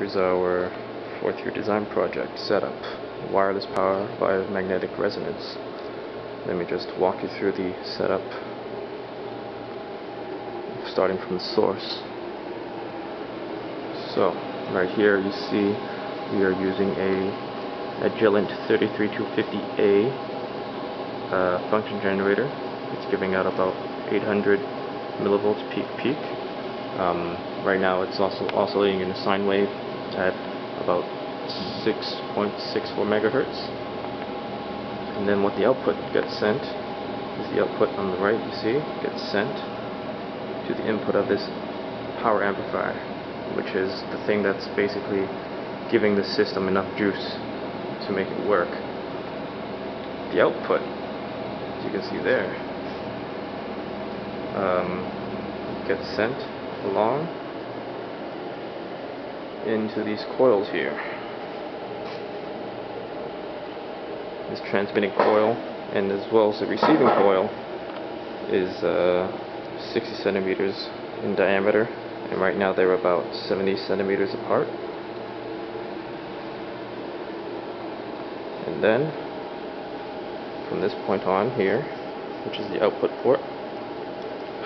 Here's our fourth year design project setup. Wireless power via magnetic resonance. Let me just walk you through the setup starting from the source. So, right here you see we are using a Agilent 33250A uh, function generator. It's giving out about 800 millivolts peak peak. Um, right now it's also oscillating in a sine wave at about 6.64 megahertz. And then what the output gets sent is the output on the right, you see, gets sent to the input of this power amplifier, which is the thing that's basically giving the system enough juice to make it work. The output, as you can see there, um, gets sent along into these coils here. This transmitting coil and as well as the receiving coil is uh, 60 centimeters in diameter and right now they're about 70 centimeters apart. And then from this point on here, which is the output port,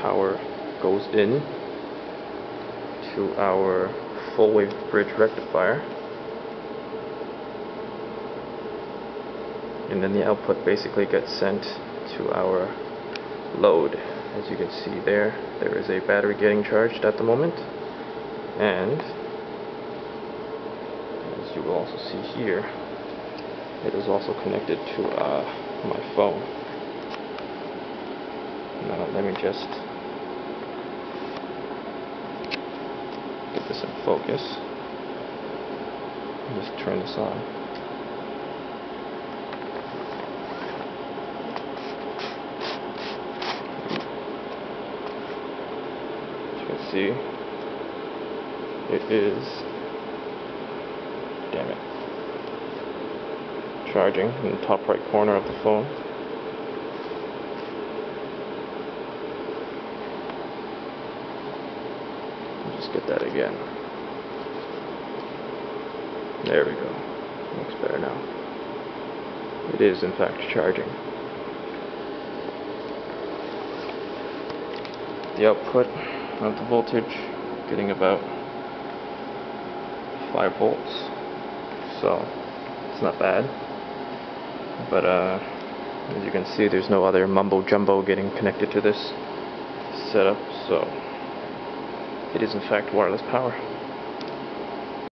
power goes in to our full wave bridge rectifier. And then the output basically gets sent to our load. As you can see there there is a battery getting charged at the moment. And as you will also see here it is also connected to uh, my phone. Now let me just get this in focus. Just turn this on. As you can see, it is, damn it, charging in the top right corner of the phone. Just get that again. There we go. Looks better now. It is in fact charging. The output of the voltage getting about 5 volts. So it's not bad. But uh, as you can see there's no other mumbo jumbo getting connected to this setup so it is in fact wireless power.